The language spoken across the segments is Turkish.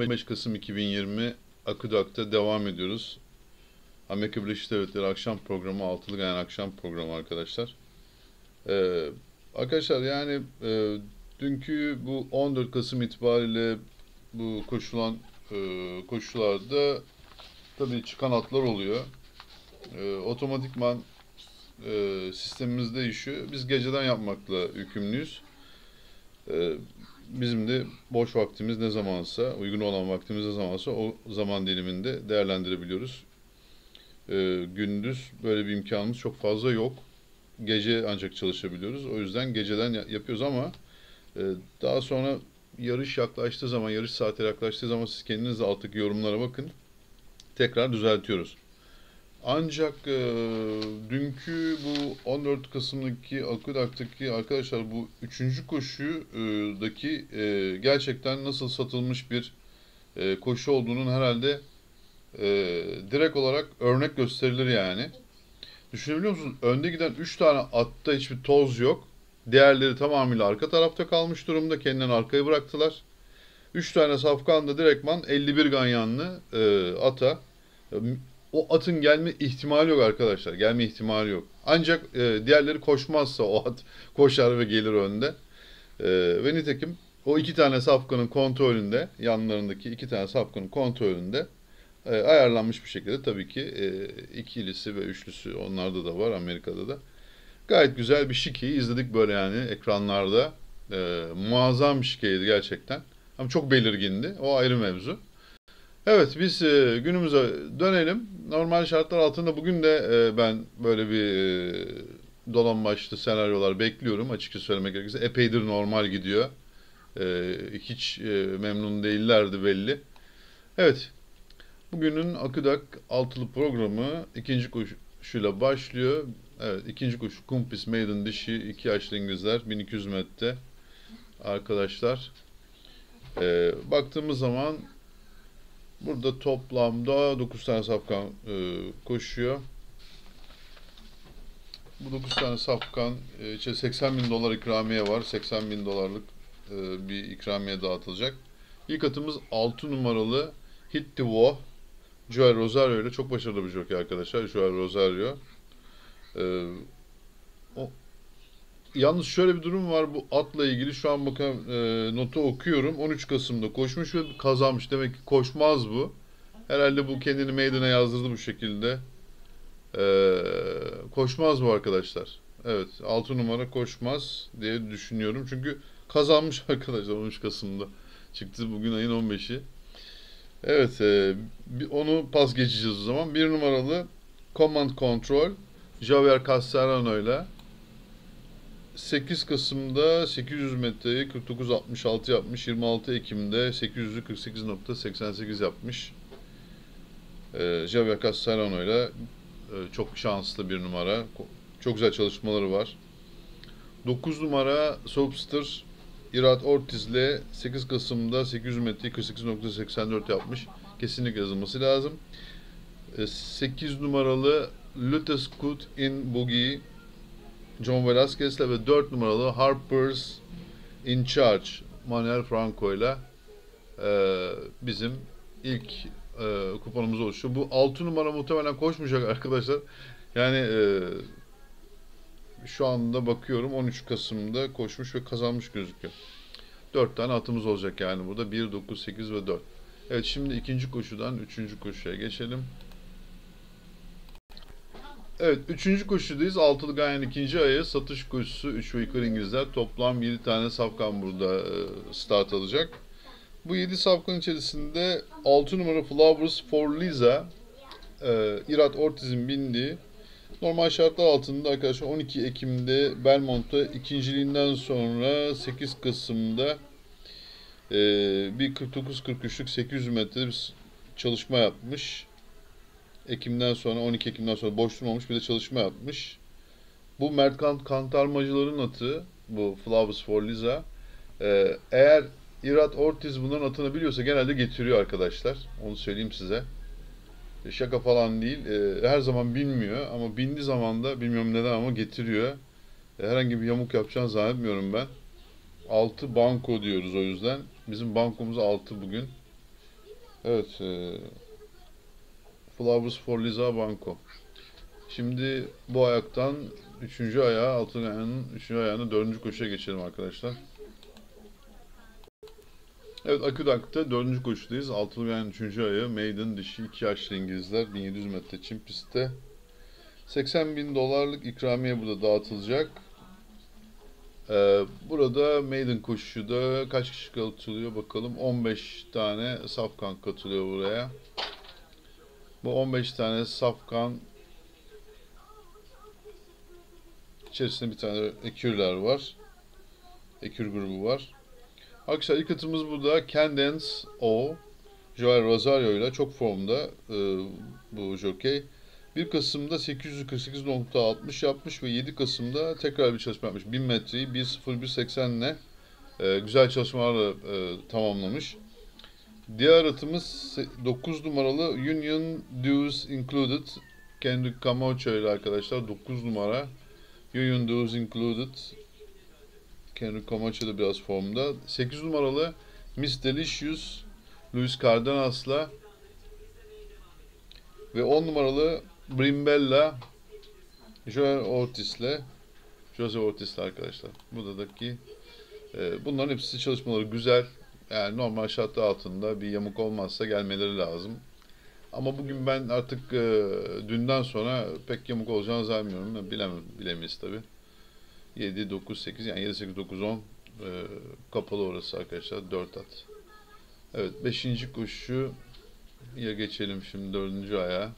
15 Kasım 2020 Akudak'ta devam ediyoruz. Amerika Birleşik Devletleri akşam programı, altılı gayen akşam programı arkadaşlar. Ee, arkadaşlar yani e, dünkü bu 14 Kasım itibariyle bu koşulan e, koşularda tabii çıkan atlar oluyor. E, otomatikman e, sistemimiz değişiyor. Biz geceden yapmakla yükümlüyüz. E, bizim de boş vaktimiz ne zamansa, uygun olan vaktimiz ne zamansa o zaman diliminde değerlendirebiliyoruz. Ee, gündüz böyle bir imkanımız çok fazla yok. Gece ancak çalışabiliyoruz. O yüzden geceden ya- yapıyoruz ama e, daha sonra yarış yaklaştığı zaman, yarış saati yaklaştığı zaman siz kendiniz de alttaki yorumlara bakın. Tekrar düzeltiyoruz. Ancak e, dünkü bu 14 Kasım'daki Akudak'taki arkadaşlar bu üçüncü koşudaki e, gerçekten nasıl satılmış bir e, koşu olduğunun herhalde e, direkt olarak örnek gösterilir yani. Düşünebiliyor musunuz? Önde giden 3 tane atta hiçbir toz yok. Diğerleri tamamıyla arka tarafta kalmış durumda. Kendilerini arkaya bıraktılar. 3 tane safkan da direktman 51 ganyanlı e, ata o atın gelme ihtimali yok arkadaşlar. Gelme ihtimali yok. Ancak e, diğerleri koşmazsa o at koşar ve gelir önde. E, ve nitekim o iki tane safkanın kontrolünde, yanlarındaki iki tane safkanın kontrolünde e, ayarlanmış bir şekilde tabii ki e, ikilisi ve üçlüsü onlarda da var Amerika'da da. Gayet güzel bir şikeyi izledik böyle yani ekranlarda. E, muazzam bir şikeydi gerçekten. Ama çok belirgindi. O ayrı mevzu. Evet biz e, günümüze dönelim. Normal şartlar altında bugün de e, ben böyle bir e, dolambaçlı senaryolar bekliyorum açıkça söylemek gerekirse. Epeydir normal gidiyor. E, hiç e, memnun değillerdi belli. Evet bugünün Akıdak altılı programı ikinci koşuyla başlıyor. Evet ikinci koşu Kumpis Maiden dişi iki yaşlı İngilizler 1200 metre arkadaşlar. E, baktığımız zaman Burada toplamda 9 tane safkan e, koşuyor. Bu 9 tane safkan e, içe 80 bin dolar ikramiye var. 80 bin dolarlık e, bir ikramiye dağıtılacak. İlk atımız 6 numaralı Hit the Wo. Joel Rosario ile çok başarılı bir jockey arkadaşlar. Joel Rosario. E, o, Yalnız şöyle bir durum var bu atla ilgili. Şu an bakın e, notu okuyorum. 13 Kasım'da koşmuş ve kazanmış. Demek ki koşmaz bu. Herhalde bu kendini meydana yazdırdı bu şekilde. E, koşmaz bu arkadaşlar. Evet 6 numara koşmaz diye düşünüyorum. Çünkü kazanmış arkadaşlar 13 Kasım'da. Çıktı bugün ayın 15'i. Evet e, onu pas geçeceğiz o zaman. Bir numaralı Command Control Javier Castellano ile 8 Kasım'da 800 metreyi 49.66 yapmış. 26 Ekim'de 800'ü 48.88 yapmış. Ee, Javier Castellano ile e, çok şanslı bir numara. Çok güzel çalışmaları var. 9 numara Soapster Irat Ortiz ile 8 Kasım'da 800 metreyi 48.84 yapmış. Kesinlikle yazılması lazım. 8 numaralı Lutes Kut in Boogie John Velasquez'le ve 4 numaralı Harper's in Charge Manuel Franco ile e, bizim ilk e, kuponumuz oluşuyor. Bu 6 numara muhtemelen koşmayacak arkadaşlar. Yani e, şu anda bakıyorum 13 Kasım'da koşmuş ve kazanmış gözüküyor. 4 tane atımız olacak yani burada 1, 9, 8 ve 4. Evet şimdi ikinci koşudan üçüncü koşuya geçelim. Evet, üçüncü koşudayız. Altılı Gayen ikinci ayı. Satış koşusu 3 ve yukarı İngilizler. Toplam 7 tane safkan burada e, start alacak. Bu 7 safkan içerisinde 6 numara Flowers for Lisa, e, Irat Ortiz'in bindiği normal şartlar altında arkadaşlar 12 Ekim'de Belmont'ta ikinciliğinden sonra 8 Kasım'da e, bir 49-43'lük 800 metre bir çalışma yapmış. Ekim'den sonra 12 Ekim'den sonra boş durmamış bir de çalışma yapmış. Bu Mert Kant Kantarmacıların atı bu Flowers for Lisa. Ee, eğer Irat Ortiz bunların atını biliyorsa genelde getiriyor arkadaşlar. Onu söyleyeyim size. E, Şaka falan değil. E, her zaman bilmiyor ama bindiği zaman da bilmiyorum neden ama getiriyor. E, herhangi bir yamuk yapacağını zannetmiyorum ben. 6 banko diyoruz o yüzden. Bizim bankomuz 6 bugün. Evet. E, Flowers for Liza Banco. Şimdi bu ayaktan üçüncü ayağa, altın ayağının üçüncü ayağına dördüncü koşuya geçelim arkadaşlar. Evet Akudak'ta dördüncü koşudayız. Altılı ayağın üçüncü ayağı. Maiden dişi iki yaşlı İngilizler. 1700 metre çim pistte. 80 bin dolarlık ikramiye burada dağıtılacak. Ee, burada maiden koşuda kaç kişi katılıyor bakalım. 15 tane safkan katılıyor buraya. Bu 15 tane safkan içerisinde bir tane ekürler var. Ekür grubu var. Arkadaşlar ilk atımız burada Candence O. Joel Rosario ile çok formda e, bu jockey. 1 Kasım'da 848.60 yapmış ve 7 Kasım'da tekrar bir çalışma yapmış. 1000 metreyi 1.01.80 ile e, güzel çalışmalarla e, tamamlamış. Diğer atımız 9 numaralı Union Dues Included. Kendrick Camacho ile arkadaşlar 9 numara Union Dues Included. Kendrick Camacho da biraz formda. 8 numaralı Miss Delicious Luis Cardenas'la ve 10 numaralı Brimbella Joel Ortiz'le Jose Ortiz'le arkadaşlar. Buradaki e, bunların hepsi çalışmaları güzel. Yani normal şartlar altında bir yamuk olmazsa gelmeleri lazım. Ama bugün ben artık e, dünden sonra pek yamuk olacağını zannetmiyorum. Bilemem, bilemeyiz tabi. 7, 9, 8 yani 7, 8, 9, 10 e, kapalı orası arkadaşlar. 4 at. Evet 5. koşu ya geçelim şimdi 4. aya.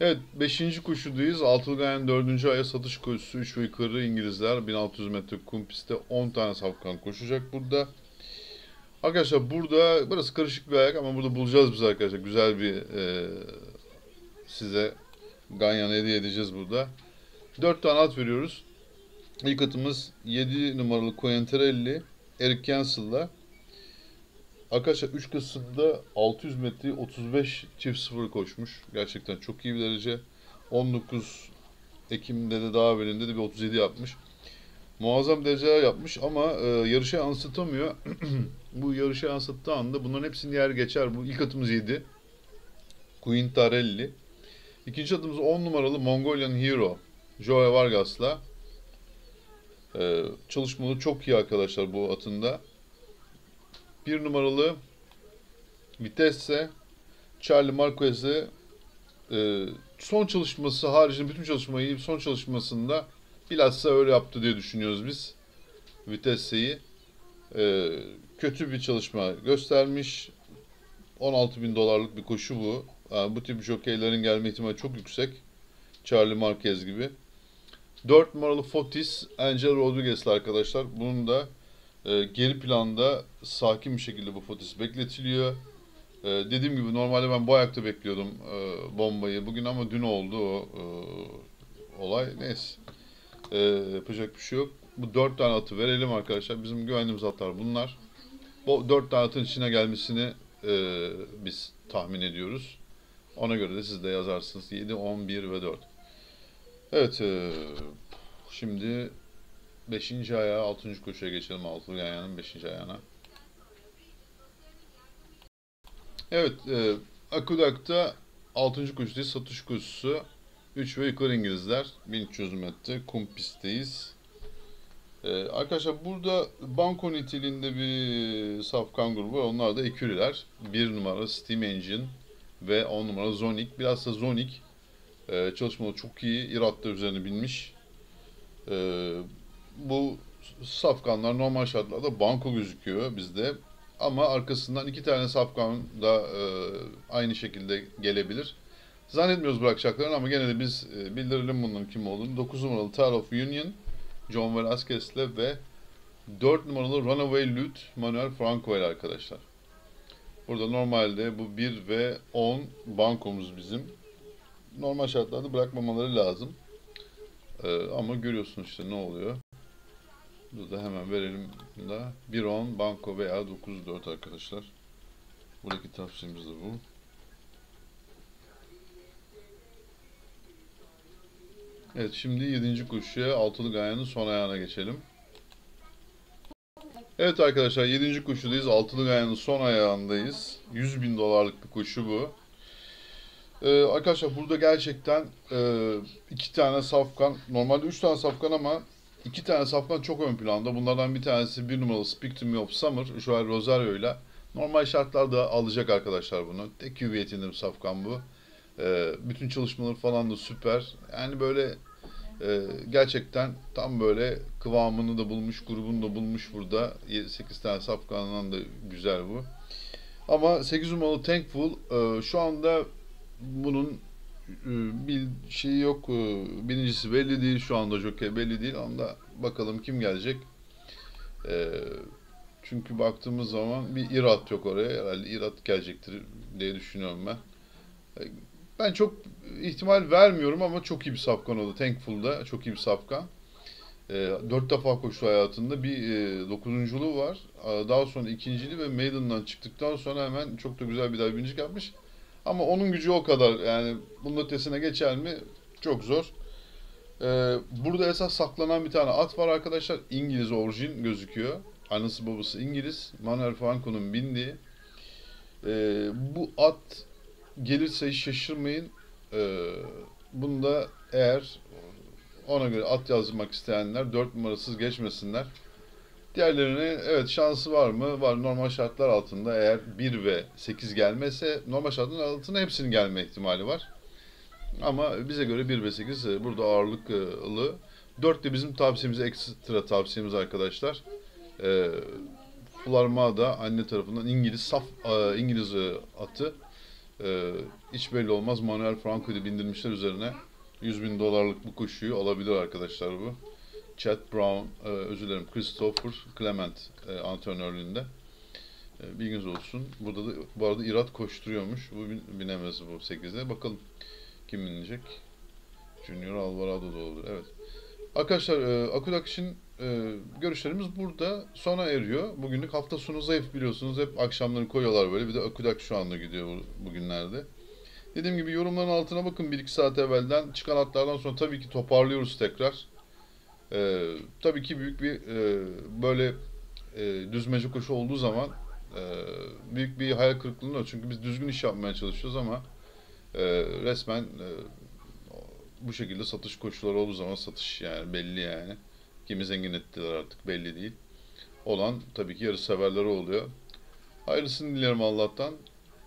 Evet 5. koşudayız. Altılgayan 4. aya satış koşusu 3 ve yukarı İngilizler 1600 metre kum pistte 10 tane safkan koşacak burada. Arkadaşlar burada burası karışık bir ayak ama burada bulacağız biz arkadaşlar. Güzel bir e, size ganyan hediye edeceğiz burada. 4 tane at veriyoruz. İlk atımız 7 numaralı Coentrelli Eric Cancel'la Arkadaşlar 3 Kasım'da 600 metre 35 çift sıfır koşmuş. Gerçekten çok iyi bir derece. 19 Ekim'de de daha evvelinde de bir 37 yapmış. Muazzam dereceler yapmış ama e, yarışa yansıtamıyor. bu yarışa yansıttığı anda bunların hepsini yer geçer. Bu ilk atımız 7. Quintarelli. İkinci atımız 10 numaralı Mongolian Hero. Joe Vargas'la. E, çalışmaları çok iyi arkadaşlar bu atında. Bir numaralı Vitesse Charlie Marquez'e e, son çalışması haricinde bütün çalışmayı son çalışmasında bilhassa öyle yaptı diye düşünüyoruz biz. Vitesse'yi e, kötü bir çalışma göstermiş. 16 bin dolarlık bir koşu bu. Yani bu tip jokeylerin gelme ihtimali çok yüksek. Charlie Marquez gibi. 4 numaralı Fotis Angel Rodriguez'le arkadaşlar. Bunun da e, geri planda sakin bir şekilde bu Fotis bekletiliyor. E, dediğim gibi normalde ben bu ayakta bekliyordum e, bombayı. Bugün ama dün oldu o e, olay. Neyse. E, yapacak bir şey yok. Bu dört tane atı verelim arkadaşlar. Bizim güvendiğimiz atlar bunlar. Bu dört tane atın içine gelmesini e, biz tahmin ediyoruz. Ona göre de siz de yazarsınız. 7, 10, 1 ve 4. Evet. E, şimdi 5. ayağa 6. koşuya geçelim. 6. ayağının 5. ayağına. Evet. E, Akudak'ta 6. koşudayız. Satış koşusu. 3 ve yukarı İngilizler. 1300 metre. Kum pistteyiz. Ee, arkadaşlar burada banko niteliğinde bir safkan grubu var. Onlar da eküriler. 1 numara Steam Engine ve 10 numara Zonic. Biraz da Zonic e, çalışmaları çok iyi. İratlar üzerine binmiş. E, bu safkanlar normal şartlarda banko gözüküyor bizde. Ama arkasından iki tane safkan da e, aynı şekilde gelebilir. Zannetmiyoruz bırakacaklarını ama gene de biz e, bildirelim bunun kim olduğunu. 9 numaralı Tower of Union John Velasquez'le ve 4 numaralı Runaway Lute Manuel Franco ile arkadaşlar. Burada normalde bu 1 ve 10 bankomuz bizim. Normal şartlarda bırakmamaları lazım. Ee, ama görüyorsunuz işte ne oluyor. Burada hemen verelim da 1-10 banko veya 9-4 arkadaşlar. Buradaki tavsiyemiz de bu. Evet şimdi 7. koşuya altılı gayanın son ayağına geçelim. Evet arkadaşlar 7. koşudayız. Altılı gayanın son ayağındayız. 100 bin dolarlık bir koşu bu. Ee, arkadaşlar burada gerçekten e, iki tane safkan, normalde üç tane safkan ama iki tane safkan çok ön planda. Bunlardan bir tanesi bir numaralı Me of Summer, Joel Rosario ile. Normal şartlarda alacak arkadaşlar bunu. Tek hüviyetinde bir safkan bu. Ee, bütün çalışmaları falan da süper. Yani böyle e, gerçekten tam böyle kıvamını da bulmuş, grubunu da bulmuş burada. 8 tane safkanından da güzel bu. Ama 8 numaralı Thankful e, şu anda bunun e, bir şeyi yok. E, Birincisi belli değil. Şu anda jockey belli değil. Onda bakalım kim gelecek. E, çünkü baktığımız zaman bir irat yok oraya. Herhalde irat gelecektir diye düşünüyorum ben. Ben çok ihtimal vermiyorum ama çok iyi bir safkan oldu. Thankful'da çok iyi bir safkan. E, dört defa koştu hayatında. Bir e, dokuzunculuğu var. Daha sonra ikinciliği ve Maiden'dan çıktıktan sonra hemen çok da güzel bir daha birincilik yapmış. Ama onun gücü o kadar. Yani bunun ötesine geçer mi? Çok zor. Ee, burada esas saklanan bir tane at var arkadaşlar. İngiliz orijin gözüküyor. Annesi babası İngiliz. Manuel Franco'nun bindiği. Ee, bu at gelirse hiç şaşırmayın. Ee, bunda eğer ona göre at yazmak isteyenler 4 numarasız geçmesinler. Diğerlerine evet şansı var mı? Var. Normal şartlar altında eğer 1 ve 8 gelmese normal şartlar altında hepsinin gelme ihtimali var. Ama bize göre 1 ve 8 e, burada ağırlıklı. 4 de bizim tavsiyemiz ekstra tavsiyemiz arkadaşlar. E, Fularmada anne tarafından İngiliz saf e, İngiliz e, atı. E, hiç belli olmaz. Manuel Franco'yu bindirmişler üzerine. 100 bin dolarlık bu koşuyu alabilir arkadaşlar bu. Chad Brown, e, özür dilerim Christopher Clement e, antrenörlüğünde. E, bilginiz olsun. Burada da bu arada Irat koşturuyormuş. Bu bin- binemez bu 8'de. Bakalım kim binecek? Junior Alvarado da olur. Evet. Arkadaşlar e, Akıl Akış'ın e, görüşlerimiz burada sona eriyor. Bugünlük hafta sonu zayıf biliyorsunuz. Hep akşamları koyuyorlar böyle. Bir de Akıl Akış şu anda gidiyor bu- bugünlerde. Dediğim gibi yorumların altına bakın 1-2 saat evvelden. Çıkan hatlardan sonra tabii ki toparlıyoruz tekrar. Ee, tabii ki büyük bir e, böyle e, düzmece koşu olduğu zaman e, büyük bir hayal kırıklığına oluyor. Çünkü biz düzgün iş yapmaya çalışıyoruz ama e, resmen e, bu şekilde satış koşuları olduğu zaman satış yani belli yani. Kimi zengin ettiler artık belli değil. Olan tabii ki yarış severleri oluyor. Hayırlısını dilerim Allah'tan.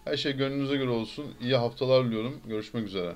Her şey gönlünüze göre olsun. İyi haftalar diliyorum. Görüşmek üzere.